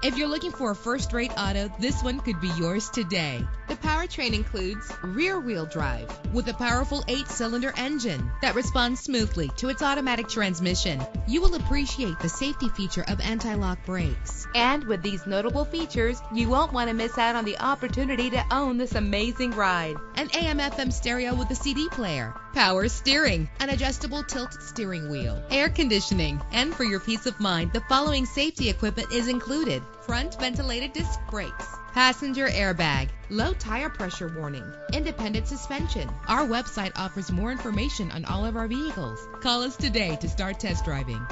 If you're looking for a first-rate auto, this one could be yours today. The powertrain includes rear-wheel drive with a powerful eight-cylinder engine that responds smoothly to its automatic transmission. You will appreciate the safety feature of anti-lock brakes. And with these notable features, you won't want to miss out on the opportunity to own this amazing ride. An AM/FM stereo with a CD player, power steering, an adjustable tilt steering wheel, air conditioning, and for your peace of mind, the following safety equipment is included: front ventilated disc brakes, passenger airbag, low tire pressure warning, independent suspension. Our website offers more information on all of our vehicles. Call us today to start test driving.